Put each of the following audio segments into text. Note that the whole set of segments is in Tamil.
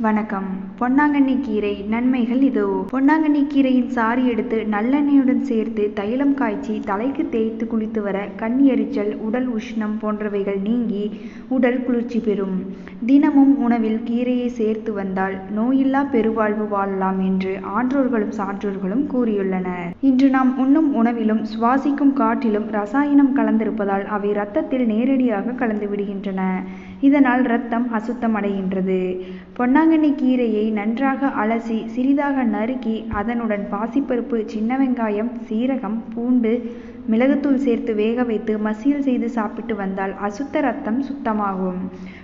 வணக்கம். பொன்னாங்கண்ணி கீரை நன்மைகள் இதோ. பொன்னாங்கண்ணி கீரையின் சாறு எடுத்து நல்லெண்ணெயுடன் சேர்த்து தைலம் காய்ச்சி தலைக்கு தேய்த்து குளித்து வர கண் எரிச்சல் உடல் உஷ்ணம் போன்றவைகள் நீங்கி உடல் குளிர்ச்சி பெறும். தினமும் உணவில் கீரையை சேர்த்து வந்தால் நோயில்லா பெருவாழ்வு வாழலாம் என்று ஆன்றோர்களும் சான்றோர்களும் கூறியுள்ளனர். இன்று நாம் உண்ணும் உணவிலும் சுவாசிக்கும் காற்றிலும் ரசாயனம் கலந்திருப்பதால் அவை இரத்தத்தில் நேரடியாக கலந்து விடுகின்றன. இதனால் இரத்தம் அசுத்தம் அடைகின்றது பொன்னாங்கண்ணி கீரையை நன்றாக அலசி சிறிதாக நறுக்கி அதனுடன் பாசிப்பருப்பு சின்ன வெங்காயம் சீரகம் பூண்டு மிளகுத்தூள் சேர்த்து வேக வைத்து மசியல் செய்து சாப்பிட்டு வந்தால் அசுத்த ரத்தம் சுத்தமாகும்.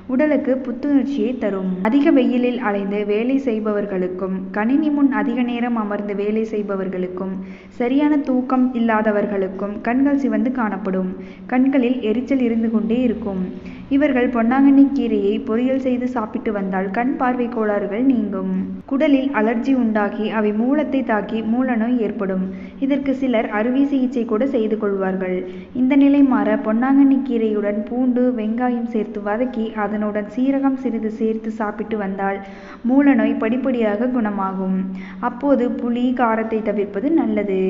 உடலுக்கு புத்துணர்ச்சியை தரும். அதிக வெயிலில் அலைந்து வேலை செய்பவர்களுக்கும் கணினி முன் அதிக நேரம் அமர்ந்து வேலை செய்பவர்களுக்கும் சரியான தூக்கம் இல்லாதவர்களுக்கும் கண்கள் சிவந்து காணப்படும். கண்களில் எரிச்சல் இருந்து கொண்டே இருக்கும். இவர்கள் பொன்னாங்கண்ணி கீரையை பொரியல் செய்து சாப்பிட்டு வந்தால் கண் பார்வை கோளாறுகள் நீங்கும். குடலில் அலர்ஜி உண்டாகி அவை மூலத்தை தாக்கி மூலநோய் ஏற்படும். இதற்கு சிலர் அறுவை சிகிச்சை கூட செய்து கொள்வார்கள். இந்த நிலை மாற பொன்னாங்கண்ணி கீரையுடன் பூண்டு வெங்காயம் சேர்த்து வதக்கி அதனுடன் சீரகம் சிறிது சேர்த்து சாப்பிட்டு வந்தால் மூலநோய் படிப்படியாக குணமாகும். அப்போது புளி காரத்தை தவிர்ப்பது நல்லது.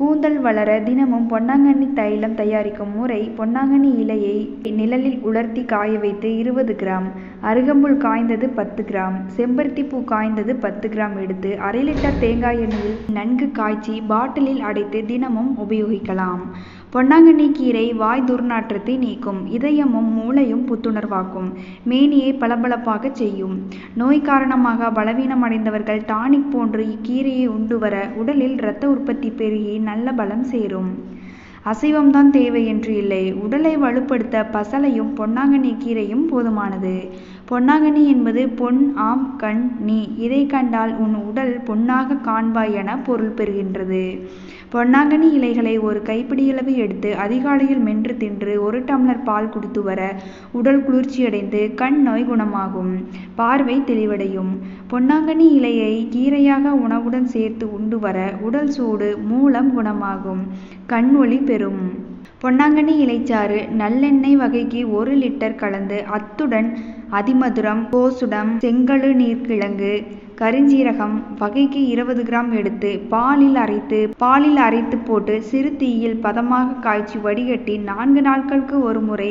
கூந்தல் வளர தினமும் பொன்னாங்கண்ணி தைலம் தயாரிக்கும் முறை பொன்னாங்கண்ணி இலையை நிழலில் உலர்த்தி காய வைத்து இருபது கிராம் அருகம்புல் காய்ந்தது பத்து கிராம் செம்பருத்தி பூ காய்ந்தது பத்து கிராம் எடுத்து அரை லிட்டர் தேங்காய் எண்ணெயில் நன்கு காய்ச்சி பாட்டிலில் அடைத்து தினமும் உபயோகிக்கலாம். பொன்னாங்கண்ணி கீரை வாய் துர்நாற்றத்தை நீக்கும் இதயமும் மூளையும் புத்துணர்வாக்கும் மேனியை பளபளப்பாக செய்யும். நோய் காரணமாக பலவீனம் அடைந்தவர்கள் டானிக் போன்று இக்கீரையை உண்டு வர உடலில் இரத்த உற்பத்தி பெருகி நல்ல பலம் சேரும். அசைவம்தான் தேவை என்று இல்லை. உடலை வலுப்படுத்த பசலையும் பொன்னாங்கண்ணி கீரையும் போதுமானது. பொன்னாங்கண்ணி என்பது பொன் ஆம் கண் நீ. இதை கண்டால் உன் உடல் பொன்னாக காண்பாய் என பொருள் பெறுகின்றது. பொன்னாங்கண்ணி இலைகளை ஒரு கைப்பிடியளவு எடுத்து அதிகாலையில் மென்று தின்று ஒரு டம்ளர் பால் குடித்து வர உடல் குளிர்ச்சியடைந்து கண் நோய் குணமாகும். பார்வை தெளிவடையும். பொன்னாங்கண்ணி இலையை கீரையாக உணவுடன் சேர்த்து உண்டு வர உடல் சூடு மூலம் குணமாகும். கண் ஒளி பெறும். பொன்னாங்கண்ணி இலைச்சாறு நல்லெண்ணெய் வகைக்கு ஒரு லிட்டர் கலந்து அத்துடன் அதிமதுரம் கோசுடம் செங்கழு நீர்க்கிழங்கு கருஞ்சீரகம் வகைக்கு இருபது கிராம் எடுத்து பாலில் அரைத்து பாலில் அரைத்து போட்டு சிறு தீயில் பதமாக காய்ச்சி வடிகட்டி நான்கு நாட்களுக்கு ஒரு முறை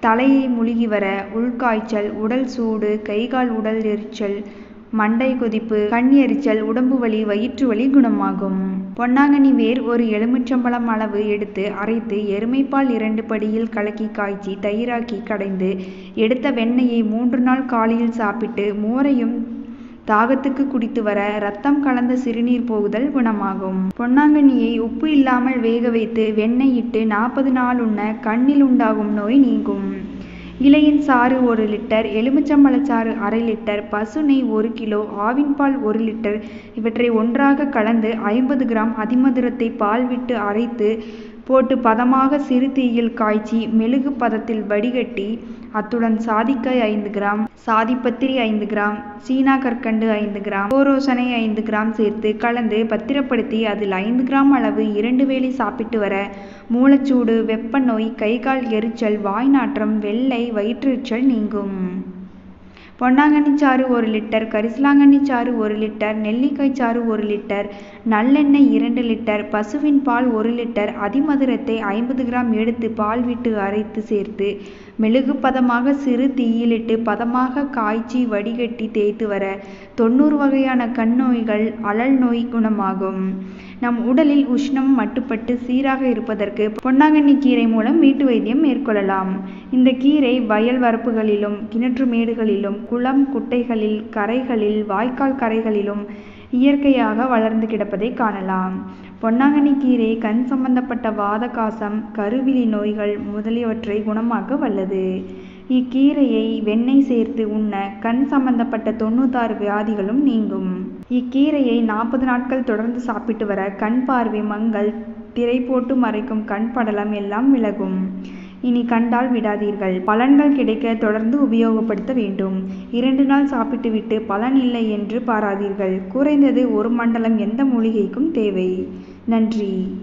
தலையை முழுகி வர உள்காய்ச்சல் உடல் சூடு கைகால் உடல் எரிச்சல் மண்டை கொதிப்பு கண் எரிச்சல் உடம்பு வலி வயிற்று வலி குணமாகும். பொன்னாங்கண்ணி வேர் ஒரு எலுமிச்சம்பழம் அளவு எடுத்து அரைத்து எருமைப்பால் இரண்டு படியில் கலக்கி காய்ச்சி தயிராக்கி கடைந்து எடுத்த வெண்ணெயை மூன்று நாள் காலையில் சாப்பிட்டு மோரையும் தாகத்துக்கு குடித்து வர ரத்தம் கலந்த சிறுநீர் போகுதல் குணமாகும். பொன்னாங்கண்ணியை உப்பு இல்லாமல் வேக வைத்து வெண்ணெய் இட்டு நாற்பது நாள் உண்ண கண்ணில் உண்டாகும் நோய் நீங்கும். இலையின் சாறு ஒரு லிட்டர் எலுமிச்சம்பழச்சாறு அரை லிட்டர் பசு நெய் ஒரு கிலோ ஆவின் பால் ஒரு லிட்டர் இவற்றை ஒன்றாக கலந்து ஐம்பது கிராம் அதிமதுரத்தை பால் விட்டு அரைத்து போட்டு பதமாக சிறு தீயில் காய்ச்சி மெழுகு பதத்தில் வடிகட்டி அத்துடன் சாதிக்காய் ஐந்து கிராம் சாதிப்பத்திரி ஐந்து கிராம் சீனா கற்கண்டு ஐந்து கிராம் கோரோசனை ஐந்து கிராம் சேர்த்து கலந்து பத்திரப்படுத்தி அதில் ஐந்து கிராம் அளவு இரண்டு வேளை சாப்பிட்டு வர மூலச்சூடு வெப்ப நோய் கை கால் எரிச்சல் வாய் நாற்றம் வெள்ளை வயிற்றெரிச்சல் நீங்கும். பொன்னாங்கண்ணி சாறு ஒரு லிட்டர் கரிசலாங்கண்ணி சாறு ஒரு லிட்டர் நெல்லிக்காய் சாறு ஒரு லிட்டர் நல்லெண்ணெய் இரண்டு லிட்டர் பசுவின் பால் ஒரு லிட்டர் அதிமதுரத்தை ஐம்பது கிராம் எடுத்து பால் விட்டு அரைத்து சேர்த்து மெழுகு பதமாக சிறு தீயிலிட்டு பதமாக காய்ச்சி வடிகட்டி தேய்த்து வர தொண்ணூறு வகையான கண் நோய்கள் அழல் நோய் குணமாகும். நம் உடலில் உஷ்ணம் மட்டுப்பட்டு சீராக இருப்பதற்கு பொன்னாங்கண்ணி கீரை மூலம் வீட்டு வைத்தியம் மேற்கொள்ளலாம். இந்த கீரை வயல் வரப்புகளிலும் கிணற்று மேடுகளிலும் குளம் குட்டைகளில் கரைகளில் வாய்க்கால் கரைகளிலும் இயற்கையாக வளர்ந்து கிடப்பதை காணலாம். பொன்னாங்கண்ணி கீரை கண் சம்பந்தப்பட்ட வாத காசம் கருவிழி நோய்கள் முதலியவற்றை குணமாக்க வல்லது. இக்கீரையை வெண்ணெய் சேர்த்து உண்ண கண் சம்பந்தப்பட்ட தொண்ணூத்தாறு வியாதிகளும் நீங்கும். இக்கீரையை நாற்பது நாட்கள் தொடர்ந்து சாப்பிட்டு வர கண் பார்வை மங்கள் திரை போட்டு மறைக்கும் கண் படலம் எல்லாம் விலகும். இனி கண்டால் விடாதீர்கள். பலன்கள் கிடைக்க தொடர்ந்து உபயோகப்படுத்த வேண்டும். இரண்டு நாள் சாப்பிட்டுவிட்டு பலன் இல்லை என்று பாராதீர்கள். குறைந்தது ஒரு மண்டலம் எந்த மூலிகைக்கும் தேவை. நன்றி.